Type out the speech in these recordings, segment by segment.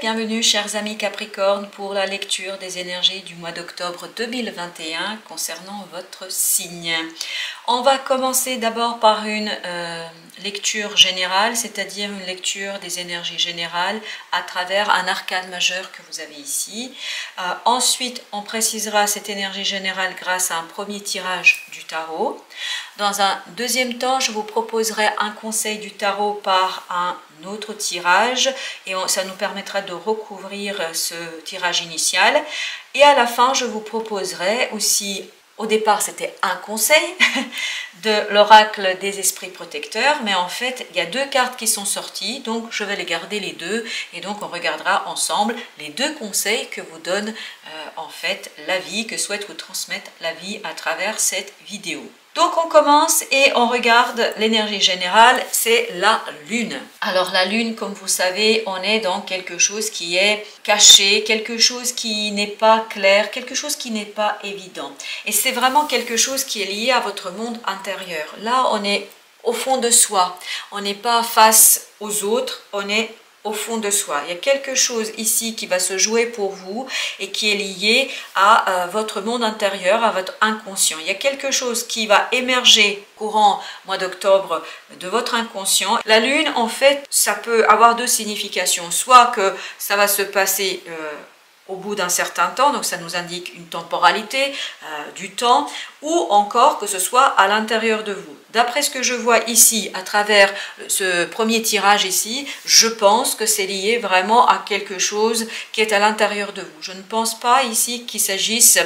Bienvenue chers amis Capricorne pour la lecture des énergies du mois d'octobre 2021 concernant votre signe. On va commencer d'abord par une euh, lecture générale, c'est-à-dire une lecture des énergies générales à travers un arcane majeur que vous avez ici. Euh, ensuite, on précisera cette énergie générale grâce à un premier tirage du tarot. Dans un deuxième temps, je vous proposerai un conseil du tarot par un autre tirage et ça nous permettra de recouvrir ce tirage initial. Et à la fin, je vous proposerai aussi au départ, c'était un conseil de l'oracle des esprits protecteurs, mais en fait, il y a deux cartes qui sont sorties, donc je vais les garder les deux, et donc on regardera ensemble les deux conseils que vous donne euh, en fait la vie, que souhaite vous transmettre la vie à travers cette vidéo. Donc on commence et on regarde l'énergie générale, c'est la lune. Alors la lune, comme vous savez, on est dans quelque chose qui est caché, quelque chose qui n'est pas clair, quelque chose qui n'est pas évident. Et c'est vraiment quelque chose qui est lié à votre monde intérieur. Là, on est au fond de soi. On n'est pas face aux autres, on est au fond de soi. Il y a quelque chose ici qui va se jouer pour vous et qui est lié à euh, votre monde intérieur, à votre inconscient. Il y a quelque chose qui va émerger courant mois d'octobre de votre inconscient. La lune, en fait, ça peut avoir deux significations. Soit que ça va se passer... Euh, au bout d'un certain temps, donc ça nous indique une temporalité euh, du temps, ou encore que ce soit à l'intérieur de vous. D'après ce que je vois ici, à travers ce premier tirage ici, je pense que c'est lié vraiment à quelque chose qui est à l'intérieur de vous. Je ne pense pas ici qu'il s'agisse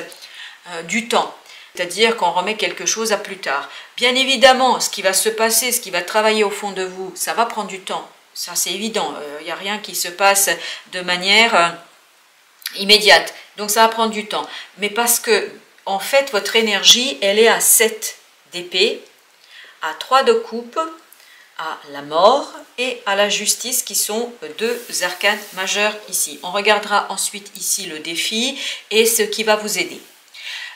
euh, du temps, c'est-à-dire qu'on remet quelque chose à plus tard. Bien évidemment, ce qui va se passer, ce qui va travailler au fond de vous, ça va prendre du temps. Ça, c'est évident. Il euh, n'y a rien qui se passe de manière immédiate. Donc ça va prendre du temps. Mais parce que, en fait, votre énergie, elle est à 7 d'épée, à 3 de coupe, à la mort et à la justice qui sont deux arcanes majeurs ici. On regardera ensuite ici le défi et ce qui va vous aider.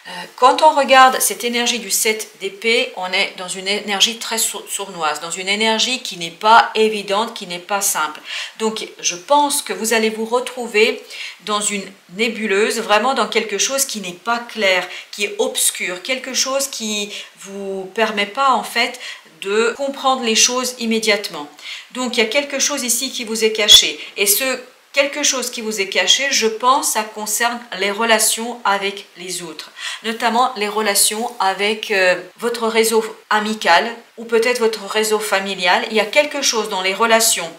Euh, quand on regarde cette énergie du 7 d'épée, on est dans une énergie très sournoise, dans une énergie qui n'est pas évidente, qui n'est pas simple. Donc je pense que vous allez vous retrouver dans une nébuleuse, vraiment dans quelque chose qui n'est pas clair, qui est obscur, quelque chose qui vous permet pas en fait de comprendre les choses immédiatement. Donc il y a quelque chose ici qui vous est caché. Et ce quelque chose qui vous est caché, je pense, ça concerne les relations avec les autres, notamment les relations avec euh, votre réseau amical ou peut-être votre réseau familial. Il y a quelque chose dans les relations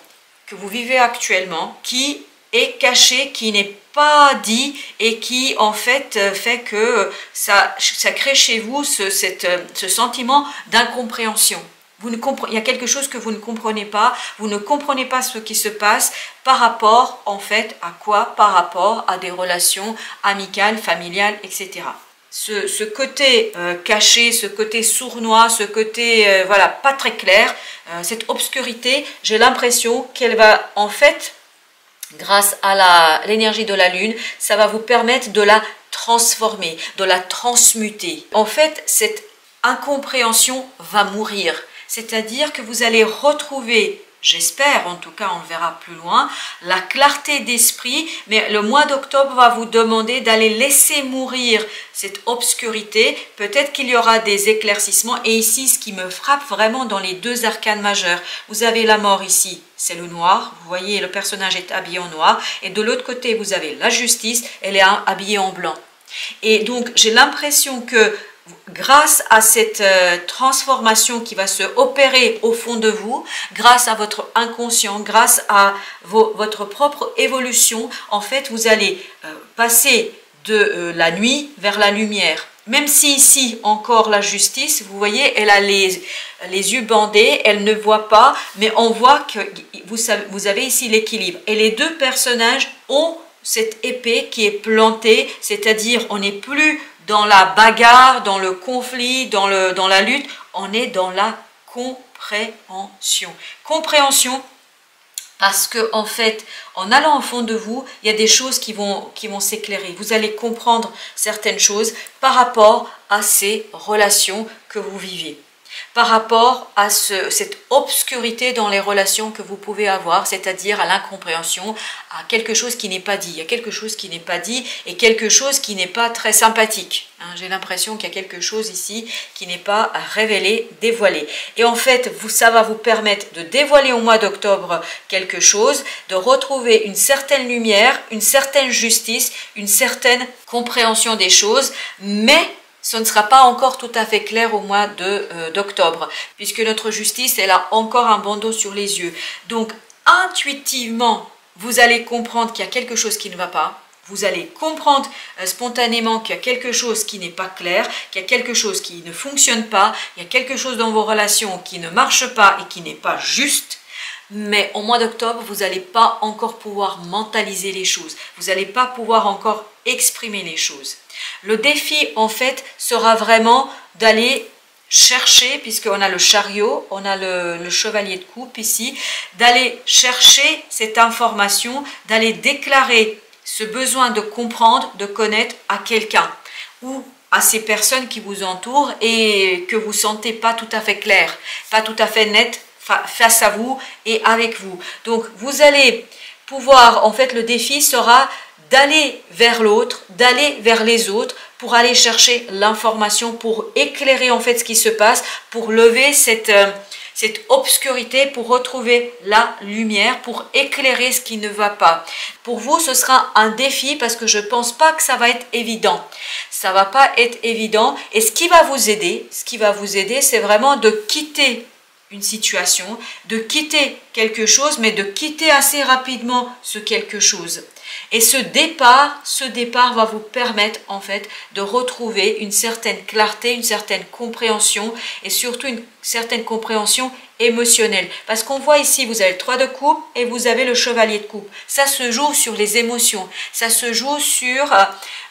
que vous vivez actuellement qui est caché, qui n'est pas dit et qui en fait euh, fait que ça, crée chez vous ce, euh, ce sentiment d'incompréhension il y a quelque chose que vous ne comprenez pas, vous ne comprenez pas ce qui se passe par rapport, en fait, à quoi? Par rapport à des relations amicales, familiales, etc. Ce, côté euh, caché, ce côté sournois, ce côté, euh, voilà, pas très clair, euh, cette obscurité, j'ai l'impression qu'elle va, en fait, grâce à l'énergie de la lune, ça va vous permettre de la transformer, de la transmuter. En fait, cette incompréhension va mourir c'est-à-dire que vous allez retrouver j'espère, en tout cas on le verra plus loin, la clarté d'esprit, mais le mois d'octobre va vous demander d'aller laisser mourir cette obscurité, peut-être qu'il y aura des éclaircissements, et ici ce qui me frappe vraiment dans les deux arcanes majeurs, vous avez la mort ici, c'est le noir, vous voyez le personnage est habillé en noir, et de l'autre côté vous avez la justice, elle est habillée en blanc. Et donc j'ai l'impression que grâce à cette euh, transformation qui va se opérer au fond de vous, grâce à votre inconscient, grâce à votre propre évolution, en fait, vous allez euh, passer de euh, la nuit vers la lumière. Même si ici, encore la justice, vous voyez, elle a les, les yeux bandés, elle ne voit pas, mais on voit que vous, vous avez ici l'équilibre. Et les deux personnages ont cette épée qui est plantée, c'est-à-dire on n'est plus dans la bagarre, dans le conflit, dans, la lutte, on est dans la compréhension. Compréhension parce que en fait, en allant au fond de vous, il y a des choses qui vont, qui vont s'éclairer. Vous allez comprendre certaines choses par rapport à ces relations que vous vivez. Par rapport à cette obscurité dans les relations que vous pouvez avoir, c'est-à-dire à, l'incompréhension, à quelque chose qui n'est pas dit. A quelque chose qui n'est pas dit et quelque chose qui n'est pas très sympathique. Hein. J'ai l'impression qu'il y a quelque chose ici qui n'est pas révélé, dévoilé. Et en fait, vous, ça va vous permettre de dévoiler au mois d'octobre quelque chose, de retrouver une certaine lumière, une certaine justice, une certaine compréhension des choses, mais ce ne sera pas encore tout à fait clair au mois euh, d'octobre, puisque notre justice, elle a encore un bandeau sur les yeux. Donc, intuitivement, vous allez comprendre qu'il y a quelque chose qui ne va pas. Vous allez comprendre euh, spontanément qu'il y a quelque chose qui n'est pas clair, qu'il y a quelque chose qui ne fonctionne pas, il y a quelque chose dans vos relations qui ne marche pas et qui n'est pas juste. Mais au mois d'octobre, vous n'allez pas encore pouvoir mentaliser les choses. Vous n'allez pas pouvoir encore exprimer les choses. Le défi, en fait, sera vraiment d'aller chercher, puisqu'on a le chariot, on a le, chevalier de coupe ici, d'aller chercher cette information, d'aller déclarer ce besoin de comprendre, de connaître à quelqu'un ou à ces personnes qui vous entourent et que vous sentez pas tout à fait clair, pas tout à fait net face à vous et avec vous. Donc vous allez pouvoir, en fait le défi sera d'aller vers l'autre, d'aller vers les autres pour aller chercher l'information, pour éclairer en fait ce qui se passe, pour lever cette, euh, cette obscurité, pour retrouver la lumière, pour éclairer ce qui ne va pas. Pour vous, ce sera un défi parce que je ne pense pas que ça va être évident. Ça va pas être évident. Et ce qui va vous aider, ce qui va vous aider, c'est vraiment de quitter une situation, de quitter quelque chose, mais de quitter assez rapidement ce quelque chose. Et ce départ, ce départ va vous permettre en fait de retrouver une certaine clarté, une certaine compréhension et surtout une certaine compréhension émotionnelle. Parce qu'on voit ici, vous avez le 3 de coupe et vous avez le chevalier de coupe. Ça se joue sur les émotions, ça se joue sur,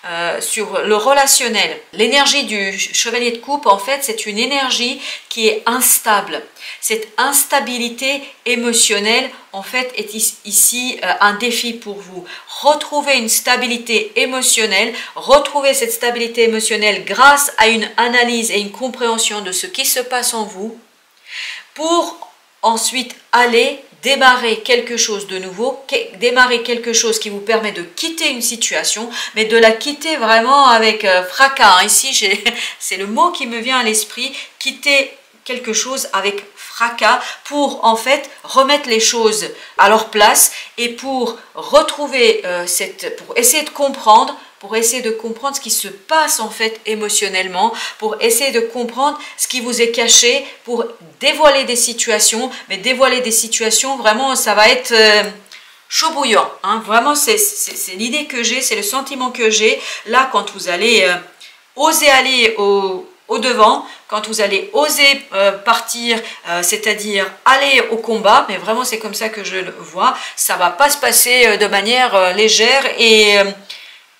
euh, sur le relationnel. L'énergie du chevalier de coupe, en fait, c'est une énergie qui est instable. Cette instabilité émotionnelle, en fait, est ici euh, un défi pour vous. Retrouver une stabilité émotionnelle, retrouver cette stabilité émotionnelle grâce à une analyse et une compréhension de ce qui se passe en vous, pour ensuite aller démarrer quelque chose de nouveau, démarrer quelque chose qui vous permet de quitter une situation, mais de la quitter vraiment avec euh, fracas. Hein. Ici, c'est le mot qui me vient à l'esprit, quitter quelque chose avec fracas pour en fait remettre les choses à leur place et pour retrouver euh, cette, pour essayer de comprendre pour essayer de comprendre ce qui se passe en fait émotionnellement, pour essayer de comprendre ce qui vous est caché, pour dévoiler des situations, mais dévoiler des situations, vraiment, ça va être euh, chaud bouillant. Hein. Vraiment, c'est l'idée que j'ai, c'est le sentiment que j'ai. Là, quand vous allez euh, oser aller au, au devant, quand vous allez oser euh, partir, c'est-à-dire aller au combat, mais vraiment c'est comme ça que je le vois, ça va pas se passer de manière légère et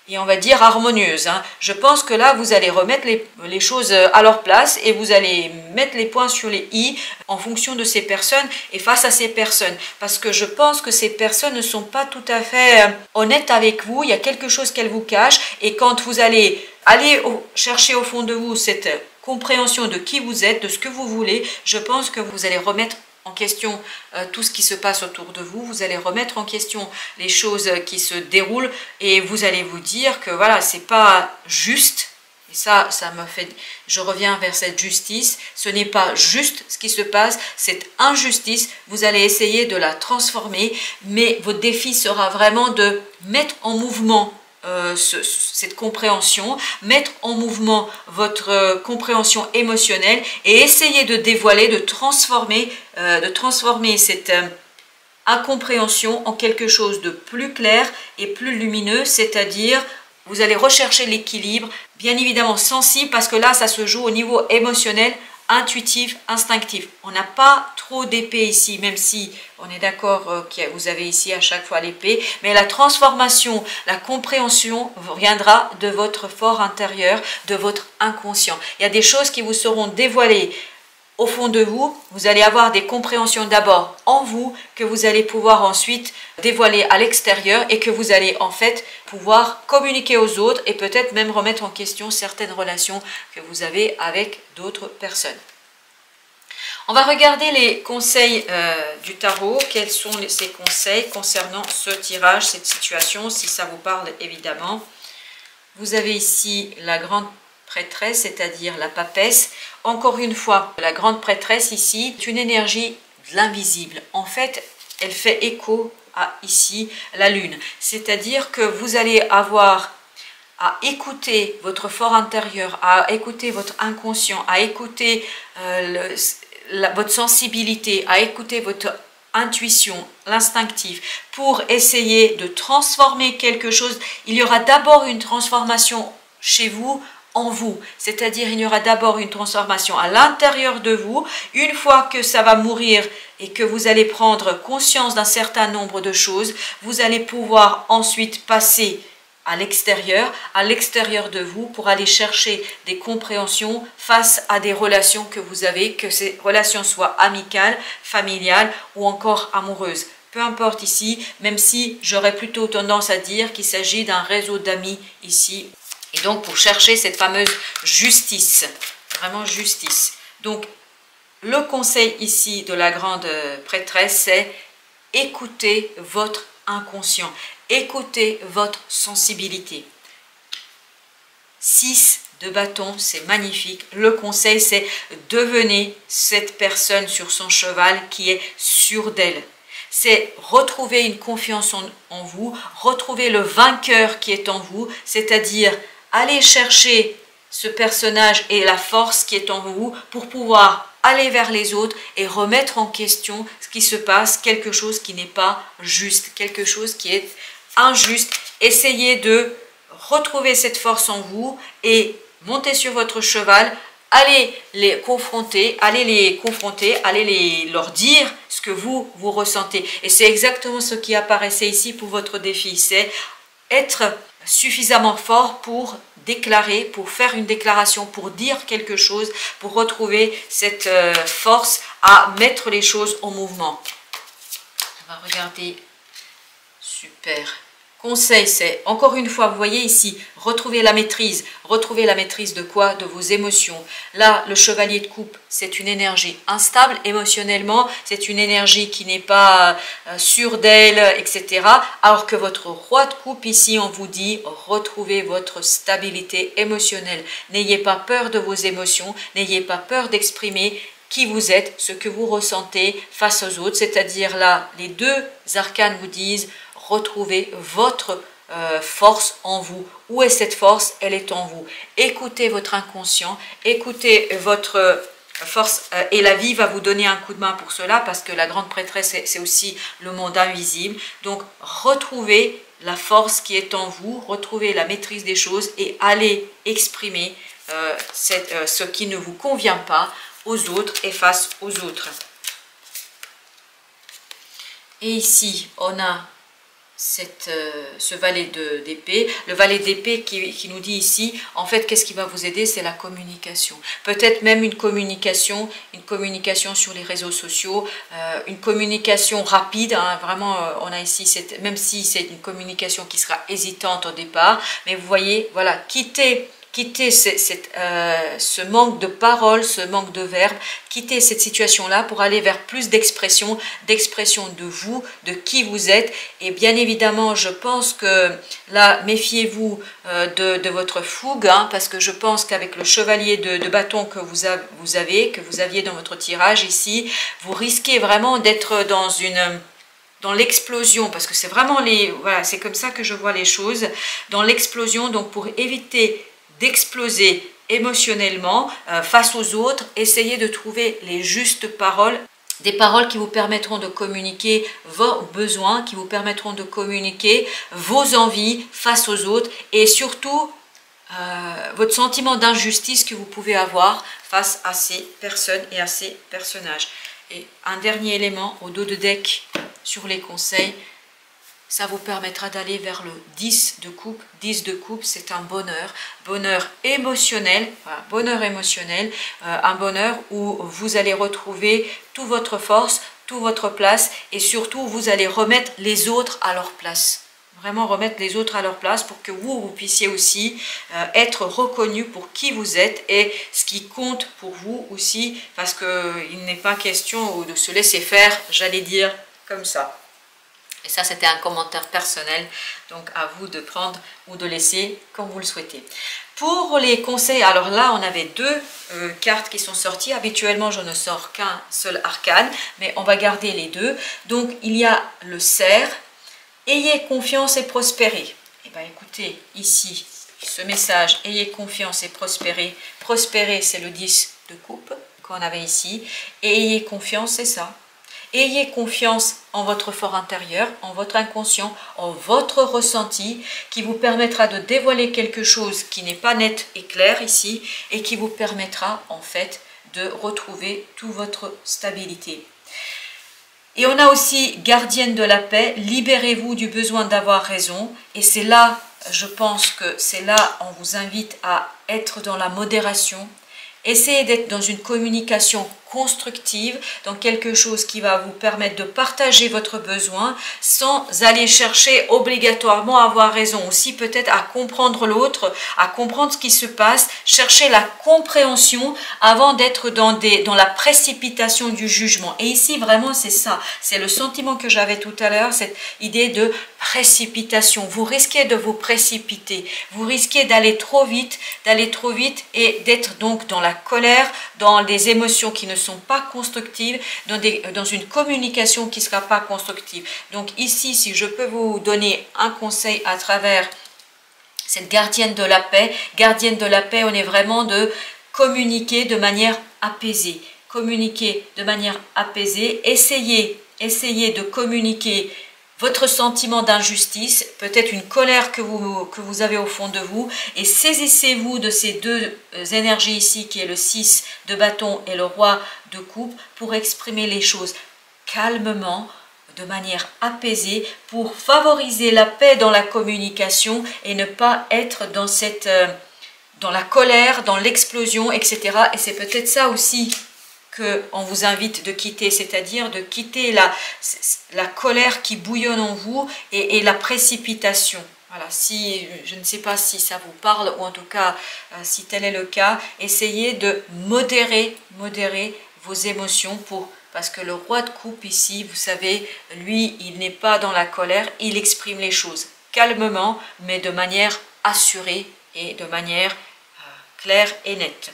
et on va dire harmonieuse. Hein. Je pense que là, vous allez remettre les, choses à leur place et vous allez mettre les points sur les i en fonction de ces personnes et face à ces personnes. Parce que je pense que ces personnes ne sont pas tout à fait euh, honnêtes avec vous. Il y a quelque chose qu'elles vous cachent. Et quand vous allez aller chercher au fond de vous cette compréhension de qui vous êtes, de ce que vous voulez, je pense que vous allez remettre en question euh, tout ce qui se passe autour de vous, vous allez remettre en question les choses qui se déroulent et vous allez vous dire que voilà, c'est pas juste. Et ça, ça me fait, je reviens vers cette justice. Ce n'est pas juste ce qui se passe, cette injustice. Vous allez essayer de la transformer, mais votre défi sera vraiment de mettre en mouvement euh, cette compréhension, mettre en mouvement votre euh, compréhension émotionnelle et essayer de dévoiler, de transformer, euh, de transformer cette incompréhension en quelque chose de plus clair et plus lumineux, c'est-à-dire vous allez rechercher l'équilibre, bien évidemment sensible, parce que là, ça se joue au niveau émotionnel, intuitif, instinctif. On n'a pas trop d'épée ici, même si on est d'accord euh, que vous avez ici à chaque fois l'épée, mais la transformation, la compréhension viendra de votre fort intérieur, de votre inconscient. Il y a des choses qui vous seront dévoilées au fond de vous, vous allez avoir des compréhensions d'abord en vous que vous allez pouvoir ensuite dévoiler à l'extérieur et que vous allez en fait pouvoir communiquer aux autres et peut-être même remettre en question certaines relations que vous avez avec d'autres personnes. On va regarder les conseils euh, du tarot. Quels sont ces conseils concernant ce tirage, cette situation, si ça vous parle évidemment. Vous avez ici la grande prêtresse, c'est-à-dire la papesse. Encore une fois, la grande prêtresse ici est une énergie de l'invisible. En fait, elle fait écho à ici la lune. C'est-à-dire que vous allez avoir à écouter votre fort intérieur, à écouter votre inconscient, à écouter euh, votre sensibilité, à écouter votre intuition, l'instinctif, pour essayer de transformer quelque chose. Il y aura d'abord une transformation chez vous, en vous. C'est-à-dire, il y aura d'abord une transformation à l'intérieur de vous. Une fois que ça va mourir et que vous allez prendre conscience d'un certain nombre de choses, vous allez pouvoir ensuite passer à l'extérieur, à l'extérieur de vous, pour aller chercher des compréhensions face à des relations que vous avez, que ces relations soient amicales, familiales ou encore amoureuses. Peu importe ici, même si j'aurais plutôt tendance à dire qu'il s'agit d'un réseau d'amis ici. Et donc pour chercher cette fameuse justice, vraiment justice. Donc le conseil ici de la grande prêtresse, c'est écoutez votre inconscient. Écoutez votre sensibilité. 6 de bâton, c'est magnifique. Le conseil, c'est devenez cette personne sur son cheval qui est sûre d'elle. C'est retrouver une confiance en, en, vous, retrouver le vainqueur qui est en vous, c'est-à-dire aller chercher ce personnage et la force qui est en vous pour pouvoir aller vers les autres et remettre en question ce qui se passe, quelque chose qui n'est pas juste, quelque chose qui est injuste. Essayez de retrouver cette force en vous et monter sur votre cheval, allez les confronter, allez les confronter, allez les, leur dire ce que vous, vous ressentez. Et c'est exactement ce qui apparaissait ici pour votre défi, c'est être suffisamment fort pour déclarer, pour faire une déclaration, pour dire quelque chose, pour retrouver cette euh, force à mettre les choses en mouvement. On va regarder. Super. Conseil, c'est encore une fois, vous voyez ici, retrouver la maîtrise. Retrouver la maîtrise de quoi? De vos émotions. Là, le chevalier de coupe, c'est une énergie instable émotionnellement, c'est une énergie qui n'est pas euh, sûre d'elle, etc. Alors que votre roi de coupe, ici, on vous dit, retrouvez votre stabilité émotionnelle. N'ayez pas peur de vos émotions, n'ayez pas peur d'exprimer qui vous êtes, ce que vous ressentez face aux autres. C'est-à-dire là, les deux arcanes vous disent, retrouver votre euh, force en vous. Où est cette force? Elle est en vous. Écoutez votre inconscient, écoutez votre euh, force euh, et la vie va vous donner un coup de main pour cela parce que la grande prêtresse c'est aussi le monde invisible. Donc retrouvez la force qui est en vous, retrouvez la maîtrise des choses et allez exprimer ce qui ne vous convient pas aux autres et face aux autres. Et ici, on a euh, ce valet d'épée. Le valet d'épée qui, nous dit ici, en fait, qu'est-ce qui va vous aider? C'est la communication. Peut-être même une communication, une communication sur les réseaux sociaux, euh, une communication rapide. Hein. vraiment, euh, on a ici, cette, même si c'est une communication qui sera hésitante au départ, mais vous voyez, voilà, quitter quitter euh, ce manque de parole, ce manque de verbe, quitter cette situation-là pour aller vers plus d'expression, d'expression de vous, de qui vous êtes. Et bien évidemment, je pense que là, méfiez-vous euh, de, votre fougue, hein, parce que je pense qu'avec le chevalier de, bâton que vous, vous avez, que vous aviez dans votre tirage ici, vous risquez vraiment d'être dans une dans l'explosion, parce que c'est vraiment les, voilà, c'est comme ça que je vois les choses, dans l'explosion, donc pour éviter d'exploser émotionnellement euh, face aux autres, essayez de trouver les justes paroles des paroles qui vous permettront de communiquer vos besoins, qui vous permettront de communiquer vos envies face aux autres et surtout euh, votre sentiment d'injustice que vous pouvez avoir face à ces personnes et à ces personnages. Et un dernier élément au dos de deck sur les conseils, ça vous permettra d'aller vers le 10 de coupe. 10 de coupe, c'est un bonheur, bonheur émotionnel, bonheur émotionnel, euh, un bonheur où vous allez retrouver toute votre force, toute votre place et surtout vous allez remettre les autres à leur place. vraiment remettre les autres à leur place pour que vous, vous puissiez aussi euh, être reconnu pour qui vous êtes et ce qui compte pour vous aussi, parce qu'il n'est pas question de se laisser faire, j'allais dire, comme ça. Et ça, c'était un commentaire personnel, donc à vous de prendre ou de laisser comme vous le souhaitez. Pour les conseils, alors là, on avait deux euh, cartes qui sont sorties. Habituellement, je ne sors qu'un seul arcane, mais on va garder les deux. Donc, il y a le cerf, Ayez confiance et prospérez. Eh bien écoutez, ici, ce message, ayez confiance et prospérez. Prospérer, c'est le 10 de coupe qu'on avait ici. Et ayez confiance, c'est ça. Ayez confiance en votre fort intérieur, en votre inconscient, en votre ressenti, qui vous permettra de dévoiler quelque chose qui n'est pas net et clair ici, et qui vous permettra en fait de retrouver toute votre stabilité. Et on a aussi gardienne de la paix, libérez-vous du besoin d'avoir raison. Et c'est là, je pense que c'est là, on vous invite à être dans la modération. Essayez d'être dans une communication constructive, dans quelque chose qui va vous permettre de partager votre besoin sans aller chercher obligatoirement à avoir raison. Aussi peut-être à comprendre l'autre, à comprendre ce qui se passe, chercher la compréhension avant d'être dans, dans la précipitation du jugement. Et ici vraiment c'est ça, c'est le sentiment que j'avais tout à l'heure, cette idée de précipitation. Vous risquez de vous précipiter, vous risquez d'aller trop vite, d'aller trop vite et d'être donc dans la colère, dans des émotions qui ne sont pas constructives, dans, des, dans une communication qui sera pas constructive. Donc ici, si je peux vous donner un conseil à travers cette gardienne de la paix, gardienne de la paix, on est vraiment de communiquer de manière apaisée. Communiquer de manière apaisée, essayez, essayez de communiquer votre sentiment d'injustice, peut-être une colère que vous, avez au fond de vous, et saisissez-vous de ces deux euh, énergies ici, qui est le 6 de bâton et le roi de coupe, pour exprimer les choses calmement, de manière apaisée, pour favoriser la paix dans la communication et ne pas être dans cette... Euh, dans la colère, dans l'explosion, etc. Et c'est peut-être ça aussi qu'on vous invite de quitter, c'est-à-dire de quitter la, la colère qui bouillonne en vous et, la précipitation. Voilà, si je ne sais pas si ça vous parle ou en tout cas euh, si tel est le cas, essayez de modérer, modérer vos émotions pour parce que le roi de coupe ici, vous savez, lui, il n'est pas dans la colère, il exprime les choses calmement, mais de manière assurée et de manière euh, claire et nette.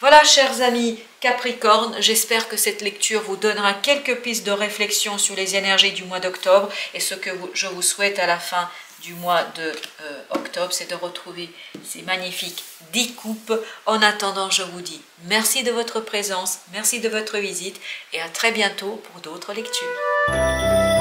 Voilà, chers amis Capricorne, j'espère que cette lecture vous donnera quelques pistes de réflexion sur les énergies du mois d'octobre et ce que je vous souhaite à la fin du mois de euh, octobre, c'est de retrouver ces magnifiques 10 coupes. En attendant, je vous dis merci de votre présence, merci de votre visite et à très bientôt pour d'autres lectures.